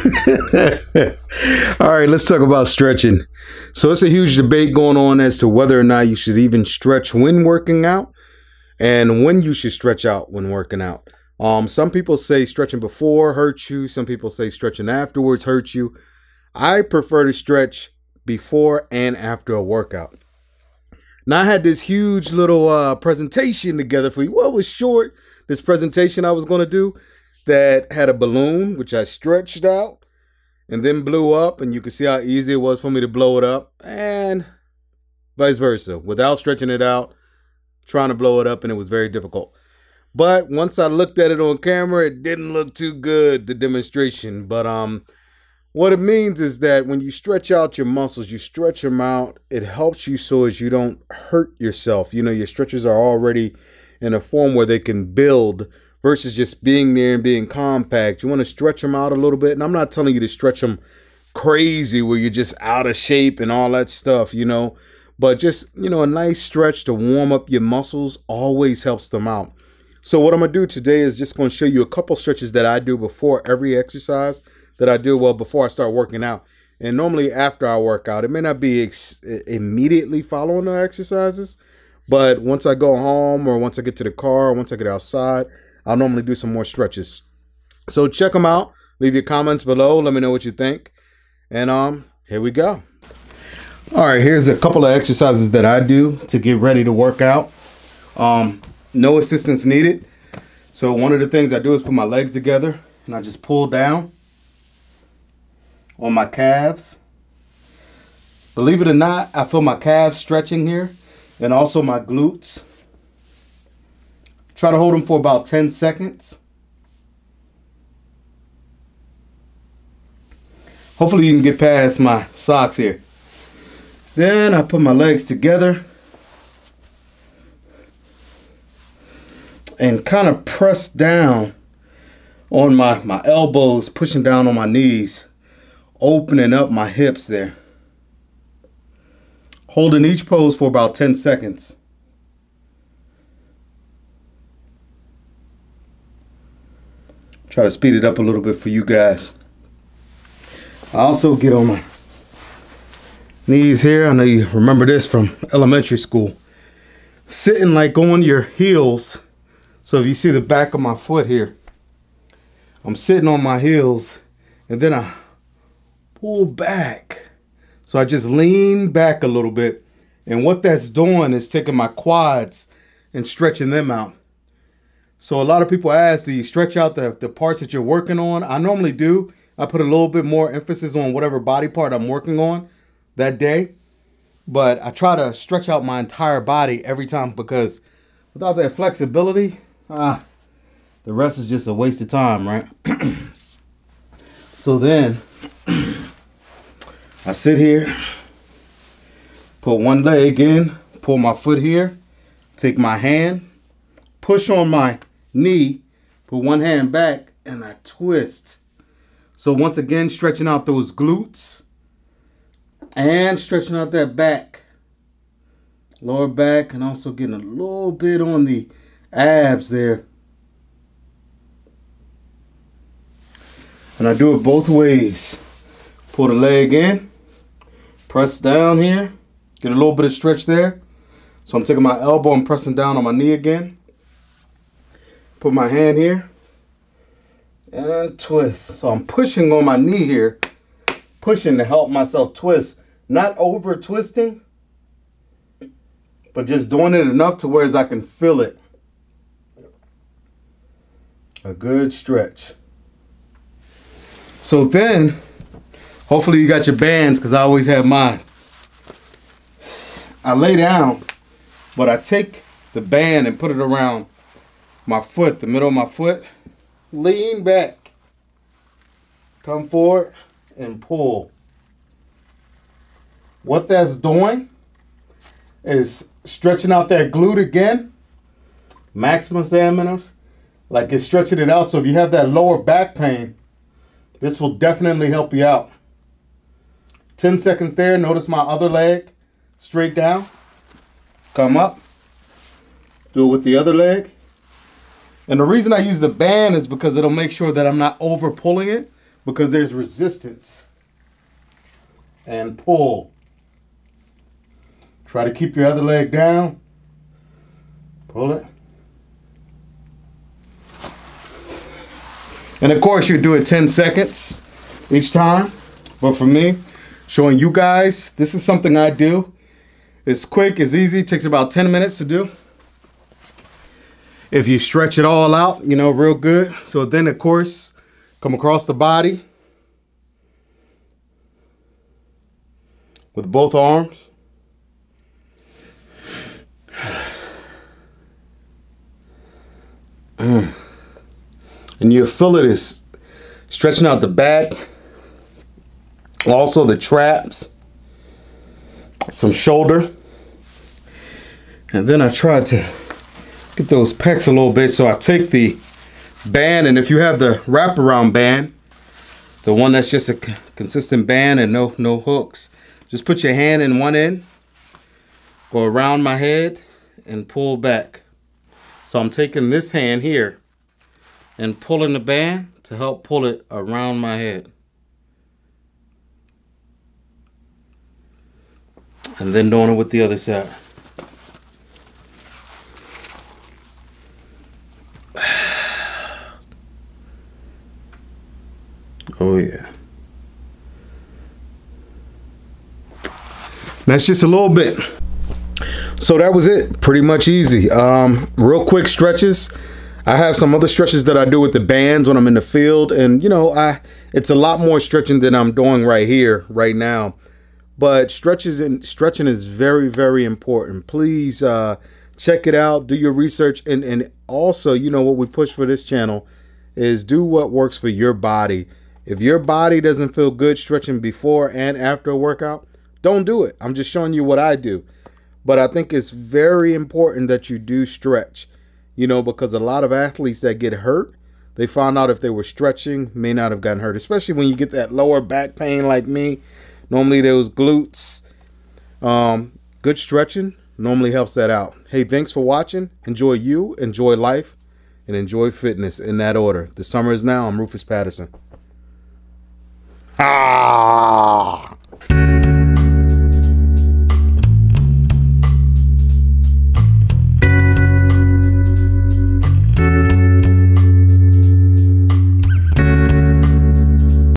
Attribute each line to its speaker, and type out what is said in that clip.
Speaker 1: All right, let's talk about stretching. So it's a huge debate going on as to whether or not you should even stretch when working out and when you should stretch out when working out. Um, some people say stretching before hurts you. Some people say stretching afterwards hurts you. I prefer to stretch before and after a workout. Now I had this huge little uh, presentation together for you. Well, it was short. This presentation I was going to do that had a balloon which I stretched out and then blew up, and you can see how easy it was for me to blow it up, and vice versa. Without stretching it out, trying to blow it up, and it was very difficult. But once I looked at it on camera, it didn't look too good, the demonstration. But um, what it means is that when you stretch out your muscles, you stretch them out, it helps you so as you don't hurt yourself. You know, your stretches are already in a form where they can build versus just being there and being compact. You want to stretch them out a little bit. And I'm not telling you to stretch them crazy where you're just out of shape and all that stuff, you know. But just, you know, a nice stretch to warm up your muscles always helps them out. So what I'm going to do today is just going to show you a couple stretches that I do before every exercise that I do, well, before I start working out. And normally after I work out, it may not be immediately following the exercises, but once I go home or once I get to the car or once I get outside, I'll normally do some more stretches. So check them out. Leave your comments below. Let me know what you think. And um, here we go. All right, here's a couple of exercises that I do to get ready to work out. Um, no assistance needed. So one of the things I do is put my legs together and I just pull down on my calves. Believe it or not, I feel my calves stretching here and also my glutes. Try to hold them for about 10 seconds. Hopefully you can get past my socks here. Then I put my legs together and kind of press down on my, my elbows, pushing down on my knees, opening up my hips there. Holding each pose for about 10 seconds. Try to speed it up a little bit for you guys. I also get on my knees here. I know you remember this from elementary school. Sitting like on your heels. So if you see the back of my foot here, I'm sitting on my heels and then I pull back. So I just lean back a little bit. And what that's doing is taking my quads and stretching them out. So a lot of people ask, do you stretch out the, the parts that you're working on? I normally do. I put a little bit more emphasis on whatever body part I'm working on that day. But I try to stretch out my entire body every time because without that flexibility, ah, the rest is just a waste of time, right? so then I sit here, put one leg in, pull my foot here, take my hand, push on my knee, put one hand back, and I twist. So once again, stretching out those glutes and stretching out that back, lower back, and also getting a little bit on the abs there. And I do it both ways. Pull the leg in, press down here, get a little bit of stretch there. So I'm taking my elbow and pressing down on my knee again. Put my hand here and twist. So I'm pushing on my knee here, pushing to help myself twist. Not over twisting, but just doing it enough to where I can feel it. A good stretch. So then, hopefully you got your bands because I always have mine. I lay down, but I take the band and put it around my foot, the middle of my foot, lean back, come forward and pull. What that's doing is stretching out that glute again, maximus abdominis, like it's stretching it out. So if you have that lower back pain, this will definitely help you out. 10 seconds there. Notice my other leg straight down. Come up. Do it with the other leg. And the reason I use the band is because it'll make sure that I'm not over pulling it, because there's resistance. And pull. Try to keep your other leg down. Pull it. And of course, you do it 10 seconds each time. But for me, showing you guys, this is something I do. It's quick, it's easy, takes about 10 minutes to do. If you stretch it all out, you know, real good. So then, of course, come across the body with both arms. Mm. And you feel it is stretching out the back, also the traps, some shoulder. And then I try to get those pecs a little bit. So I take the band, and if you have the wraparound band, the one that's just a consistent band and no no hooks, just put your hand in one end, go around my head, and pull back. So I'm taking this hand here and pulling the band to help pull it around my head. And then doing it with the other side. That's just a little bit. So that was it. Pretty much easy. Um, real quick stretches. I have some other stretches that I do with the bands when I'm in the field, and you know, I it's a lot more stretching than I'm doing right here, right now. But stretches and stretching is very, very important. Please uh, check it out, do your research, and and also, you know, what we push for this channel is do what works for your body. If your body doesn't feel good stretching before and after a workout, don't do it. I'm just showing you what I do. But I think it's very important that you do stretch, you know, because a lot of athletes that get hurt, they found out if they were stretching, may not have gotten hurt, especially when you get that lower back pain like me. Normally, those glutes. Um, good stretching normally helps that out. Hey, thanks for watching. Enjoy you, enjoy life, and enjoy fitness in that order. The summer is now. I'm Rufus Patterson. Ah!